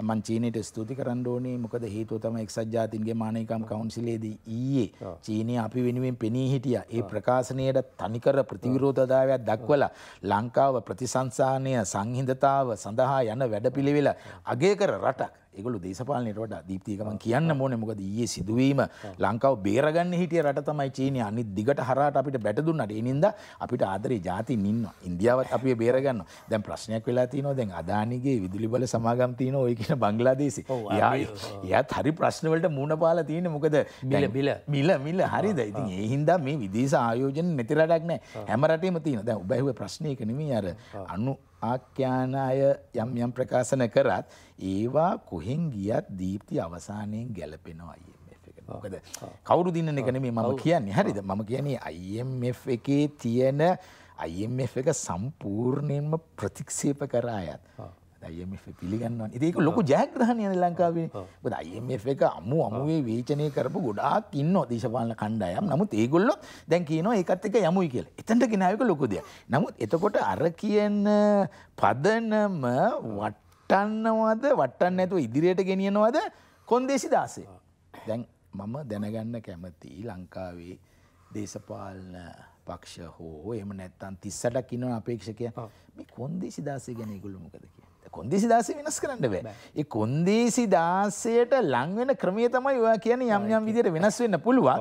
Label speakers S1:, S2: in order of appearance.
S1: මං චීනයට ස්තුති කරන්න ඕනේ. මොකද හේතුව තම එක්සත් ජාතින්ගේ මානයකම් කවුන්සිලේදී ඊයේ චීනය අපි වෙනුවෙන් පෙනී හිටිය. ඒ ප්‍රකාශනයට තනිකර ප්‍රතිවිරෝධදාවයක් දක්වලා ලංකාව ප්‍රතිසංසානය සංහිඳතාව සඳහා යන වැඩපිළිවෙල අගේ කර රටක් ඒගොලු දේශපාලනයට වඩා දීප්තිකමන් කියන්න මොන මොකද ඒ සිදුවීම ලංකාව බේරගන්න හිටිය රට තමයි චීනය. අනි දිගට හරට අපිට බැටදුන්නට එනින්ද අපිට ආදරේ ජාති ඉන්න ඉන්දියාවත් අපි බේරගන්න දැන් ප්‍රශ්නයක් වෙලා තියනෝ දැන් අදානිගේ විදුලි බල සමාගම් තියන ඔය කියන බංගලාදේසි එයත් හරි ප්‍රශ්නවලට මුණ පාල තියෙන මොකද
S2: බිල බිල
S1: මිල. මිල හරිද? ඉතින් ඒ හින්දා මේ විදේශ ආයෝජන නැතිරටක් නෑ. හැම රටේම තියෙන දැන් ඔබ ප්‍රශ්නයක නෙමෙයි අර අනු ආඛ්‍යානාය යම් යම් ප්‍රකාශන කරත් ඒවා කොහෙන් ගියත් දීප්ති අවසානයෙන් ගැලපෙනවා IMF එක. මොකද කවුරු දින්න එක නෙමෙයි මම කියන්නේ. හරිද? මම කියන්නේ IMF එකේ තියෙන IMF එක සම්පූර්ණයෙන්ම ප්‍රතික්ෂේප කරා අයත්. IMF පිළිගන්නවා. ඒක ලොකු ජයග්‍රහණයක් ලංකාවේ. මොකද IMF එක අමු අමුවේ වේචනය කරපු ගොඩාක් ඉන්නවා දේශපාලන කණ්ඩායම්. නමුත් ඒගොල්ලෝ දැන් කියනවා ඒකත් එක්ක යමුයි කියලා. එතනට ගෙනාවක ලොකු දෙයක්. නමුත් එතකොට අර කියන පදනම වටන්නවද වටන්න නැතුව ඉදිරියට ගෙනියනවද කොන්දේසි දාසේ. දැන් මම දැනගන්න කැමති ලංකාවේ දේශපාලන පක්ෂ හෝ එම නැත්තන් තිස්සටක් ඉන්න අපේක්ෂකය මේ කොන්දේසි දාසේ ගැන ගුළු මොකද කිය. කොන්දේසි දාසය වෙනස් කරන්න බෑ. ඒ කොන්දේසි දාසයට ලං වෙන ක්‍රමය තමයි ඔයා කියන්නේ යම් යම් විදිහට වෙනස් වෙන්න පුළුවන්.